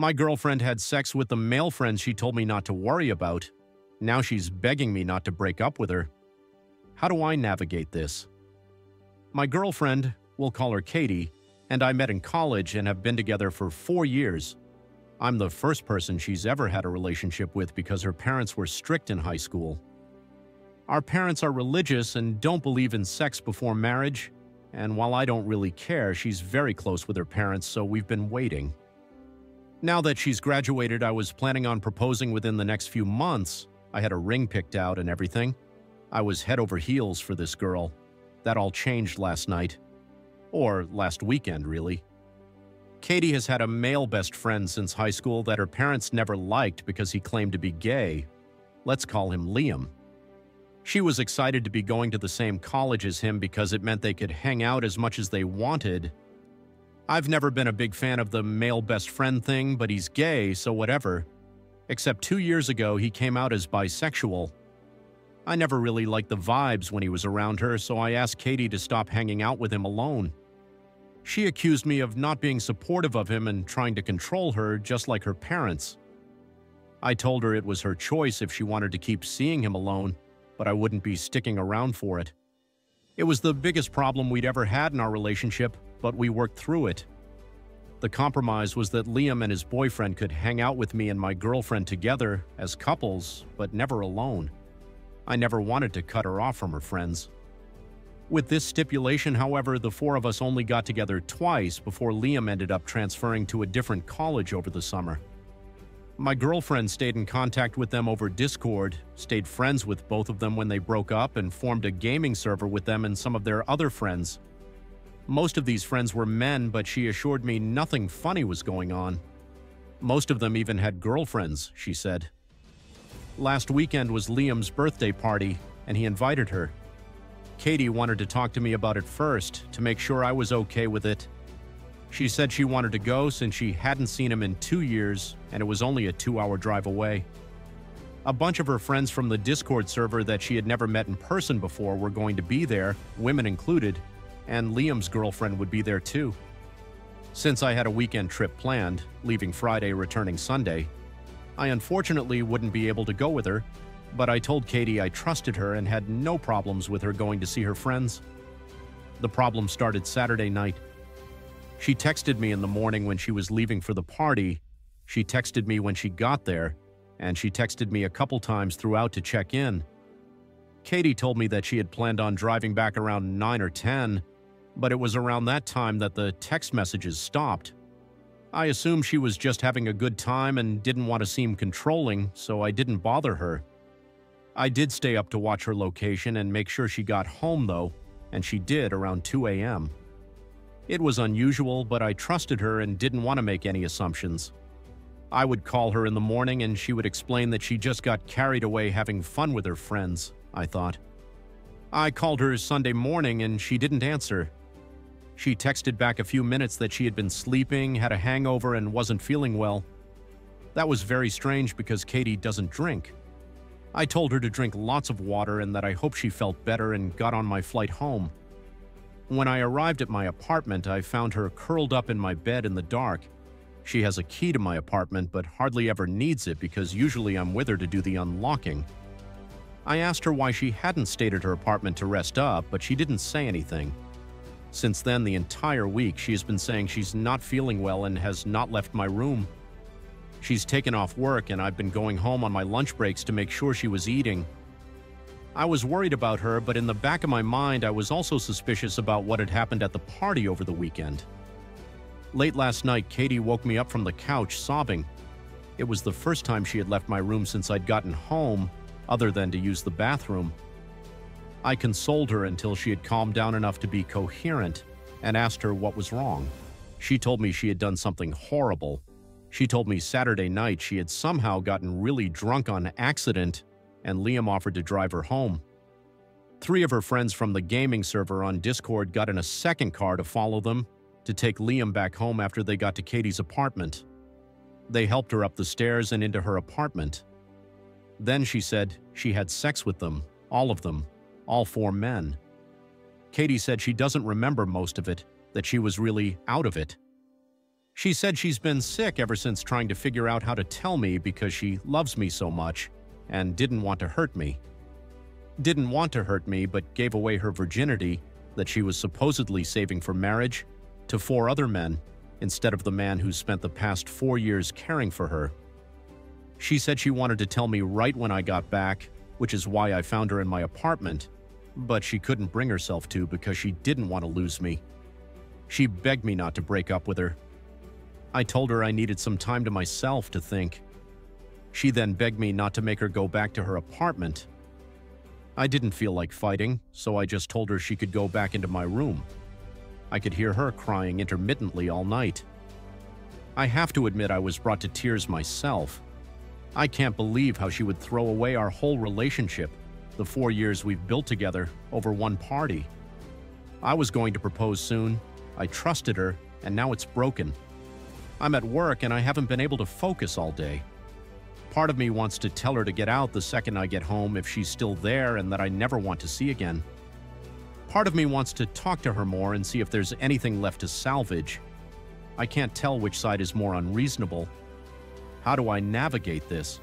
My girlfriend had sex with the male friend she told me not to worry about. Now she's begging me not to break up with her. How do I navigate this? My girlfriend, we'll call her Katie, and I met in college and have been together for four years. I'm the first person she's ever had a relationship with because her parents were strict in high school. Our parents are religious and don't believe in sex before marriage, and while I don't really care, she's very close with her parents, so we've been waiting. Now that she's graduated, I was planning on proposing within the next few months. I had a ring picked out and everything. I was head over heels for this girl. That all changed last night. Or last weekend, really. Katie has had a male best friend since high school that her parents never liked because he claimed to be gay. Let's call him Liam. She was excited to be going to the same college as him because it meant they could hang out as much as they wanted I've never been a big fan of the male best friend thing, but he's gay, so whatever. Except two years ago, he came out as bisexual. I never really liked the vibes when he was around her, so I asked Katie to stop hanging out with him alone. She accused me of not being supportive of him and trying to control her, just like her parents. I told her it was her choice if she wanted to keep seeing him alone, but I wouldn't be sticking around for it. It was the biggest problem we'd ever had in our relationship, but we worked through it. The compromise was that Liam and his boyfriend could hang out with me and my girlfriend together as couples, but never alone. I never wanted to cut her off from her friends. With this stipulation, however, the four of us only got together twice before Liam ended up transferring to a different college over the summer. My girlfriend stayed in contact with them over Discord, stayed friends with both of them when they broke up, and formed a gaming server with them and some of their other friends most of these friends were men, but she assured me nothing funny was going on. Most of them even had girlfriends, she said. Last weekend was Liam's birthday party, and he invited her. Katie wanted to talk to me about it first, to make sure I was okay with it. She said she wanted to go since she hadn't seen him in two years, and it was only a two-hour drive away. A bunch of her friends from the Discord server that she had never met in person before were going to be there, women included, and Liam's girlfriend would be there too. Since I had a weekend trip planned, leaving Friday, returning Sunday, I unfortunately wouldn't be able to go with her, but I told Katie I trusted her and had no problems with her going to see her friends. The problem started Saturday night. She texted me in the morning when she was leaving for the party, she texted me when she got there, and she texted me a couple times throughout to check in. Katie told me that she had planned on driving back around 9 or 10, but it was around that time that the text messages stopped. I assumed she was just having a good time and didn't want to seem controlling, so I didn't bother her. I did stay up to watch her location and make sure she got home, though, and she did around 2 a.m. It was unusual, but I trusted her and didn't want to make any assumptions. I would call her in the morning and she would explain that she just got carried away having fun with her friends, I thought. I called her Sunday morning and she didn't answer. She texted back a few minutes that she had been sleeping, had a hangover, and wasn't feeling well. That was very strange because Katie doesn't drink. I told her to drink lots of water and that I hope she felt better and got on my flight home. When I arrived at my apartment, I found her curled up in my bed in the dark. She has a key to my apartment but hardly ever needs it because usually I'm with her to do the unlocking. I asked her why she hadn't stayed at her apartment to rest up, but she didn't say anything. Since then, the entire week, she has been saying she's not feeling well and has not left my room. She's taken off work and I've been going home on my lunch breaks to make sure she was eating. I was worried about her, but in the back of my mind, I was also suspicious about what had happened at the party over the weekend. Late last night, Katie woke me up from the couch sobbing. It was the first time she had left my room since I'd gotten home, other than to use the bathroom. I consoled her until she had calmed down enough to be coherent and asked her what was wrong. She told me she had done something horrible. She told me Saturday night she had somehow gotten really drunk on accident and Liam offered to drive her home. Three of her friends from the gaming server on Discord got in a second car to follow them to take Liam back home after they got to Katie's apartment. They helped her up the stairs and into her apartment. Then she said she had sex with them, all of them, all four men. Katie said she doesn't remember most of it, that she was really out of it. She said she's been sick ever since trying to figure out how to tell me because she loves me so much and didn't want to hurt me. Didn't want to hurt me, but gave away her virginity that she was supposedly saving for marriage to four other men instead of the man who spent the past four years caring for her. She said she wanted to tell me right when I got back, which is why I found her in my apartment, but she couldn't bring herself to because she didn't want to lose me. She begged me not to break up with her. I told her I needed some time to myself to think. She then begged me not to make her go back to her apartment. I didn't feel like fighting, so I just told her she could go back into my room. I could hear her crying intermittently all night. I have to admit I was brought to tears myself. I can't believe how she would throw away our whole relationship, the four years we've built together, over one party. I was going to propose soon, I trusted her, and now it's broken. I'm at work and I haven't been able to focus all day. Part of me wants to tell her to get out the second I get home if she's still there and that I never want to see again. Part of me wants to talk to her more and see if there's anything left to salvage. I can't tell which side is more unreasonable. How do I navigate this?